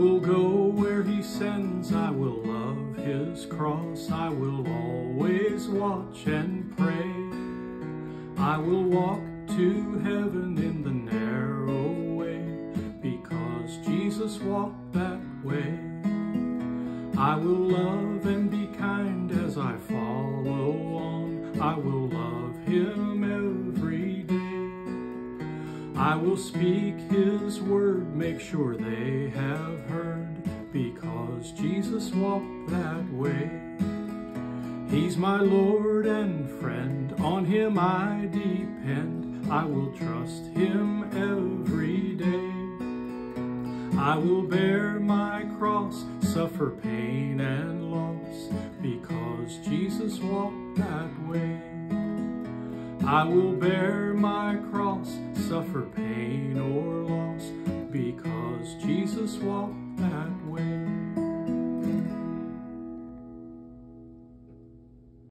will go where he sends, I will love his cross, I will always watch and pray. I will walk to heaven in the narrow way, because Jesus walked that way. I will love and be kind as I follow on, I will love him. I will speak his word, make sure they have heard, because Jesus walked that way. He's my Lord and friend, on him I depend, I will trust him every day. I will bear my cross, suffer pain and loss, because Jesus walked that way. I will bear my cross, suffer pain or loss because Jesus walked that way.